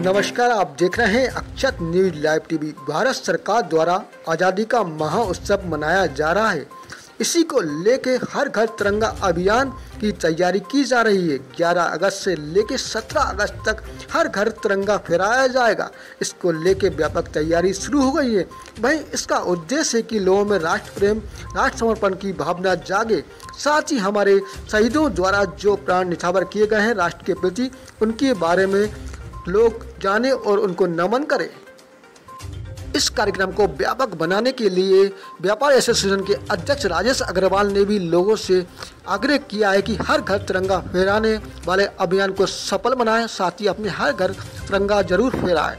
नमस्कार, आप देख रहे हैं Akshat news live TV. Bharat सरकार द्वारा आज़ादी का महोत्सव मनाया जा रहा है। इसी को लेके हर घर तिरंगा अभियान की तैयारी की जा रही है। 11 अगस्त से लेके 17 अगस्त तक हर घर तिरंगा फहराया जाएगा। इसको लेके व्यापक तैयारी शुरू हो गई है। वहीं इसका उद्देश्य है कि लोगों में राष्ट्र प्रेम राष्ट्र समर्पण की भावना जागे। साथ ही हमारे शहीदों द्वारा जो प्राण निछावर किए गए हैं राष्ट्र के प्रति, उनके बारे में लोग जाने और उनको नमन करें। इस कार्यक्रम को व्यापक बनाने के लिए व्यापार एसोसिएशन के अध्यक्ष राजेश अग्रवाल ने भी लोगों से आग्रह किया है कि हर घर तिरंगा फहराने वाले अभियान को सफल बनाएँ, साथ ही अपने हर घर तिरंगा ज़रूर फहराएँ।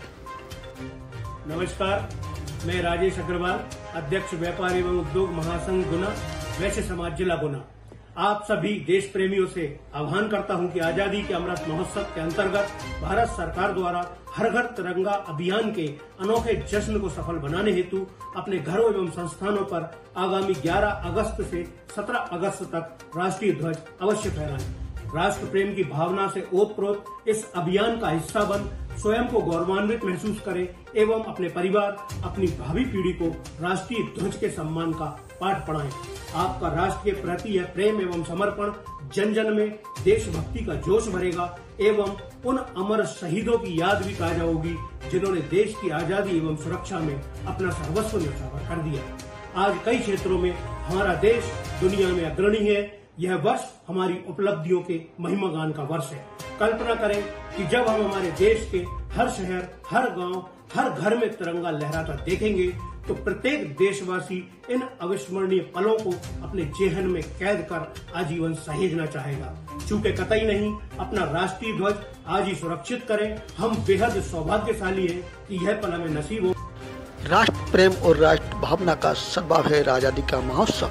नमस्कार, मैं राजेश अग्रवाल, अध्यक्ष व्यापार एवं उद्योग महासंघ गुना, वैश्य समाज जिला गुना। आप सभी देश प्रेमियों से आह्वान करता हूँ कि आज़ादी के अमृत महोत्सव के अंतर्गत भारत सरकार द्वारा हर घर तिरंगा अभियान के अनोखे जश्न को सफल बनाने हेतु अपने घरों एवं संस्थानों पर आगामी 11 अगस्त से 17 अगस्त तक राष्ट्रीय ध्वज अवश्य फहराएँ। राष्ट्र प्रेम की भावना से ओतप्रोत इस अभियान का हिस्सा बन स्वयं को गौरवान्वित महसूस करें एवं अपने परिवार, अपनी भावी पीढ़ी को राष्ट्रीय ध्वज के सम्मान का पाठ पढ़ाएँ। आपका राष्ट्र के प्रति यह प्रेम एवं समर्पण जन जन में देशभक्ति का जोश भरेगा एवं उन अमर शहीदों की याद भी ताज़ा होगी, जिन्होंने देश की आज़ादी एवं सुरक्षा में अपना सर्वस्व न्यौछावर कर दिया। आज कई क्षेत्रों में हमारा देश दुनिया में अग्रणी है। यह वर्ष हमारी उपलब्धियों के महिमा गान का वर्ष है। कल्पना करें कि जब हम हमारे देश के हर शहर, हर गाँव हर घर में तिरंगा लहराता देखेंगे तो प्रत्येक देशवासी इन अविस्मरणीय पलों को अपने जेहन में कैद कर आजीवन सहेजना चाहेगा। चूँकि कतई नहीं, अपना राष्ट्रीय ध्वज आज ही सुरक्षित करें। हम बेहद सौभाग्यशाली हैं कि यह पल हमें नसीब हो। राष्ट्र प्रेम और राष्ट्र भावना का है आज़ादी का महोत्सव।